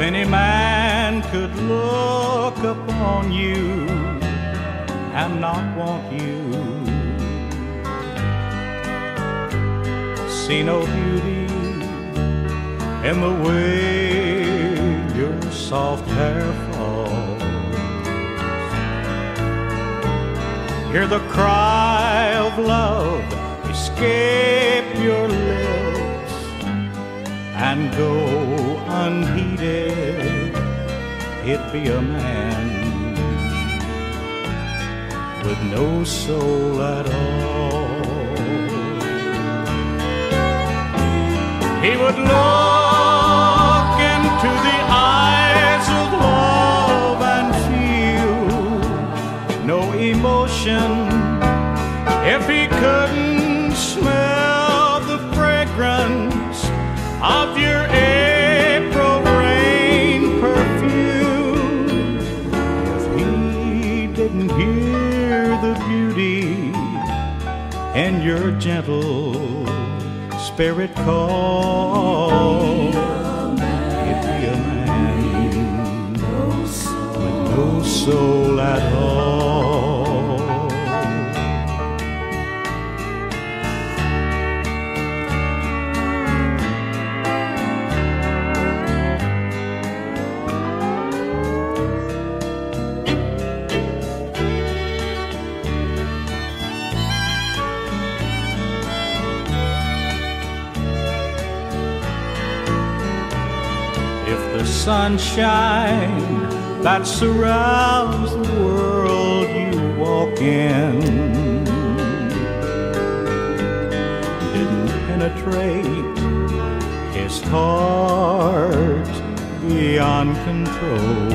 any man could look upon you and not want you, see no beauty in the way your soft hair falls, hear the cry of love escape your and go unheeded, it'd be a man with no soul at all. He would look in your gentle spirit call, it'd be a man with no soul at all. If the sunshine that surrounds the world you walk in didn't penetrate his heart beyond control.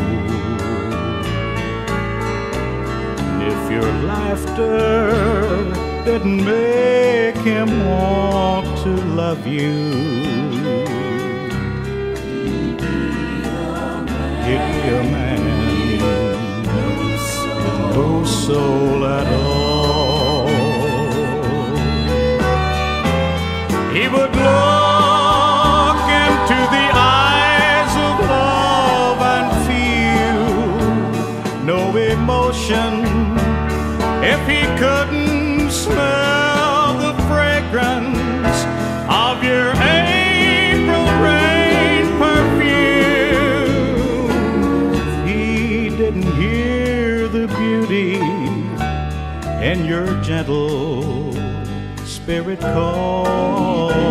If your laughter didn't make him want to love you, soul at all. He would look into the eyes of love and feel no emotion if he couldn't smell the beauty in your gentle spirit call.